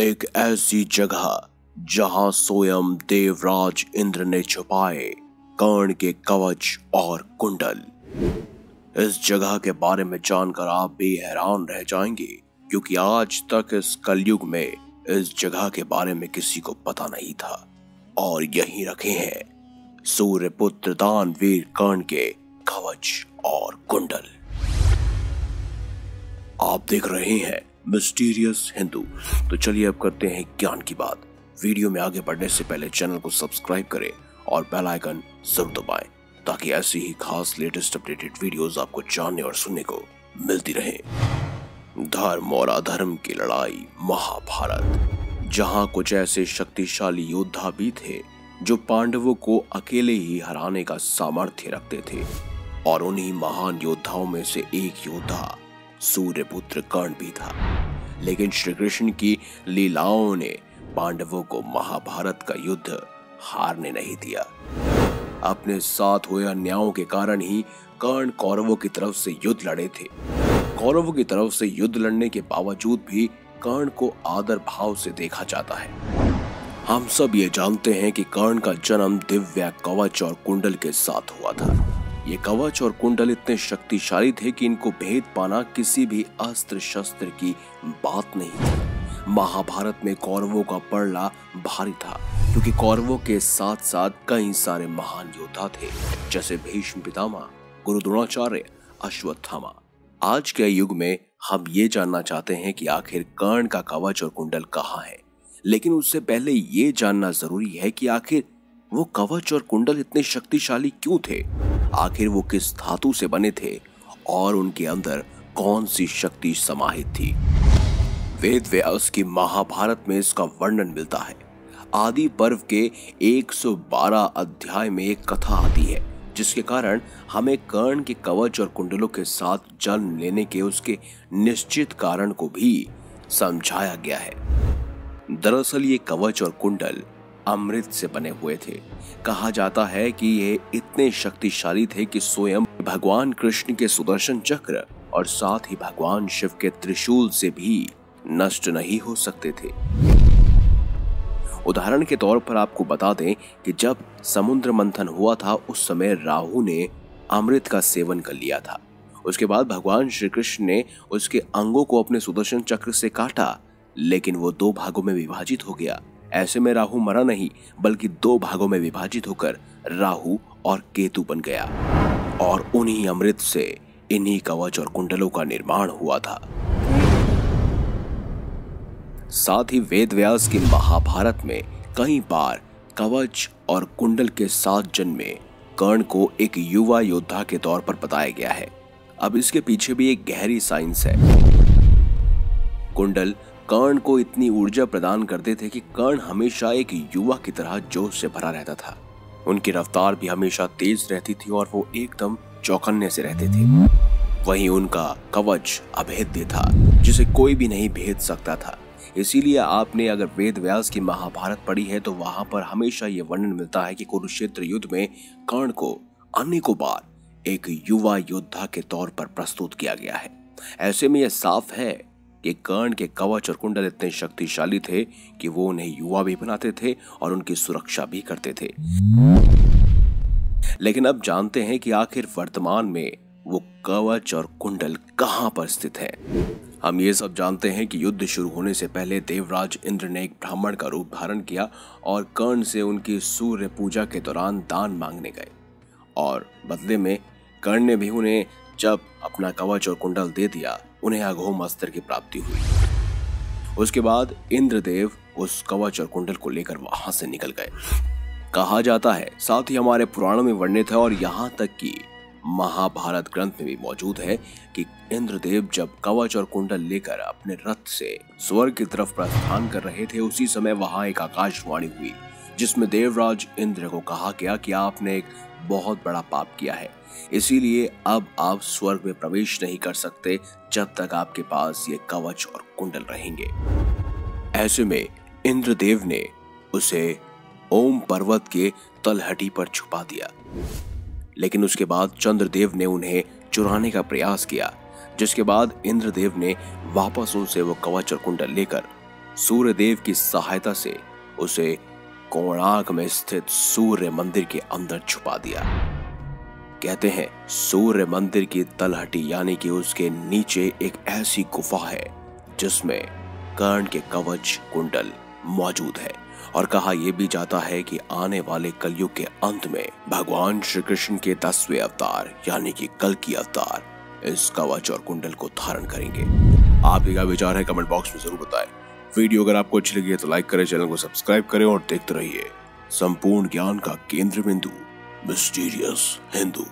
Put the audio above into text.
एक ऐसी जगह जहाँ स्वयं देवराज इंद्र ने छुपाए कर्ण के कवच और कुंडल। इस जगह के बारे में जानकर आप भी हैरान रह जाएँगे, क्योंकि आज तक इस कलयुग में इस जगह के बारे में किसी को पता नहीं था। और यहीं रखे हैं सूर्य पुत्र दानवीर कर्ण के कवच और कुंडल। आप देख रहे हैं मिस्टीरियस हिंदू। तो चलिए अब करते हैं ज्ञान की बात। वीडियो में आगे बढ़ने से पहले चैनल को सब्सक्राइब करें और बेल आइकन ज़रूर दबाएँ, ताकि ऐसी ही खास लेटेस्ट अपडेटेड वीडियोस आपको जानने और सुनने को मिलती रहे। धर्म और अधर्म की लड़ाई, महाभारत। जहाँ कुछ ऐसे शक्तिशाली योद्धा भी थे, जो पांडवों को अकेले ही हराने का सामर्थ्य रखते थे, और उन्हीं महान योद्धाओं में से एक योद्धा सूर्यपुत्र कर्ण भी था। लेकिन श्री कृष्ण की लीलाओं ने पांडवों को महाभारत का युद्ध हारने नहीं दिया। अपने साथ हुए अन्यायों के कारण ही कर्ण कौरवों की तरफ़ से युद्ध लड़े थे। कौरवों की तरफ़ से युद्ध लड़ने के बावजूद भी कर्ण को आदर भाव से देखा जाता है। हम सब ये जानते हैं कि कर्ण का जन्म दिव्या कवच और कुंडल के साथ हुआ था। ये कवच और कुंडल इतने शक्तिशाली थे कि इनको भेद पाना किसी भी अस्त्र शस्त्र की बात नहीं थी। महाभारत में कौरवों का पड़ना भारी था, क्योंकि कौरवों के साथ साथ कई सारे महान योद्धा थे, जैसे भीष्म पितामह, गुरु द्रोणाचार्य, अश्वत्थामा। आज के युग में हम ये जानना चाहते हैं कि आखिर कर्ण का कवच और कुंडल कहाँ है, लेकिन उससे पहले ये जानना ज़रूरी है कि आखिर वो कवच और कुंडल इतने शक्तिशाली क्यों थे? आखिर वो किस धातु से बने थे और उनके अंदर कौन सी शक्ति समाहित थी? वेद व्यास की महाभारत में इसका वर्णन मिलता है। आदि पर्व के 112 अध्याय में एक कथा आती है, जिसके कारण हमें कर्ण के कवच और कुंडलों के साथ जन्म लेने के उसके निश्चित कारण को भी समझाया गया है। दरअसल ये कवच और कुंडल अमृत से बने हुए थे। कहा जाता है कि ये इतने शक्तिशाली थे कि स्वयं भगवान कृष्ण के सुदर्शन चक्र और साथ ही भगवान शिव के त्रिशूल से भी नष्ट नहीं हो सकते थे। उदाहरण के तौर पर आपको बता दें कि जब समुद्र मंथन हुआ था, उस समय राहु ने अमृत का सेवन कर लिया था। उसके बाद भगवान श्री कृष्ण ने उसके अंगों को अपने सुदर्शन चक्र से काटा, लेकिन वो दो भागों में विभाजित हो गया। ऐसे में राहु मरा नहीं, बल्कि दो भागों में विभाजित होकर राहु और केतु बन गया। और उन्हीं अमृत से इन्हीं कवच और कुंडलों का निर्माण हुआ था। साथ ही वेद व्यास की महाभारत में कई बार कवच और कुंडल के साथ जन्मे कर्ण को एक युवा योद्धा के तौर पर बताया गया है। अब इसके पीछे भी एक गहरी साइंस है। कुंडल कर्ण को इतनी ऊर्जा प्रदान करते थे कि कर्ण हमेशा एक युवा की तरह जोश से भरा रहता था। उनकी रफ्तार भी हमेशा तेज रहती थी और वो एकदम चौकन्ने से रहते थे। वहीं उनका कवच अभेद्य था, जिसे कोई भी नहीं भेद सकता था। इसीलिए आपने अगर वेद व्यास की महाभारत पढ़ी है तो वहाँ पर हमेशा ये वर्णन मिलता है कि कुरुक्षेत्र युद्ध में कर्ण को अनेकों बार एक युवा योद्धा के तौर पर प्रस्तुत किया गया है। ऐसे में यह साफ़ है कि कर्ण के कवच और कुंडल इतने शक्तिशाली थे कि वो उन्हें युवा भी बनाते थे और उनकी सुरक्षा भी करते थे। लेकिन अब जानते हैं कि आखिर वर्तमान में वो कवच और कुंडल कहाँ पर स्थित है। हम ये सब जानते हैं कि युद्ध शुरू होने से पहले देवराज इंद्र ने एक ब्राह्मण का रूप धारण किया और कर्ण से उनकी सूर्य पूजा के दौरान दान मांगने गए। और बदले में कर्ण ने भी उन्हें जब अपना कवच और कुंडल दे दिया उन्हें अघोम अस्त्र की प्राप्ति हुई। उसके बाद इंद्रदेव उस कवच और कुंडल को लेकर वहाँ से निकल गए। कहा जाता है, साथ ही हमारे पुराणों में वर्णित है और यहाँ तक कि महाभारत ग्रंथ में भी मौजूद है कि इंद्रदेव जब कवच और कुंडल लेकर अपने रथ से स्वर्ग की तरफ़ प्रस्थान कर रहे थे, उसी समय वहाँ एक आकाशवाणी हुई, जिसमें देवराज इंद्र को कहा गया कि आपने एक बहुत बड़ा पाप किया है। इसीलिए अब आप स्वर्ग में प्रवेश नहीं कर सकते जब तक आपके पास ये कवच और कुंडल रहेंगे। ऐसे में इंद्रदेव ने उसे ओम पर्वत के तलहटी पर छुपा दिया। लेकिन उसके बाद चंद्रदेव ने उन्हें चुराने का प्रयास किया, जिसके बाद इंद्रदेव ने वापस उनसे वो कवच और कुंडल लेकर सूर्यदेव की सहायता से उसे कोणार्क में स्थित सूर्य मंदिर के अंदर छुपा दिया। कहते हैं, सूर्य मंदिर की तलहटी यानी कि उसके नीचे एक ऐसी गुफा है, जिसमें कर्ण के कवच, कुंडल मौजूद है। और कहा यह भी जाता है कि आने वाले कलयुग के अंत में भगवान श्री कृष्ण के दसवें अवतार, यानी कि कल की अवतार, इस कवच और कुंडल को धारण करेंगे। आपके क्या विचार है? कमेंट बॉक्स में ज़रूर बताएँ। वीडियो अगर आपको अच्छी लगी है तो लाइक करें, चैनल को सब्सक्राइब करें और देखते रहिए। संपूर्ण ज्ञान का केंद्र बिंदु मिस्टीरियस हिंदू।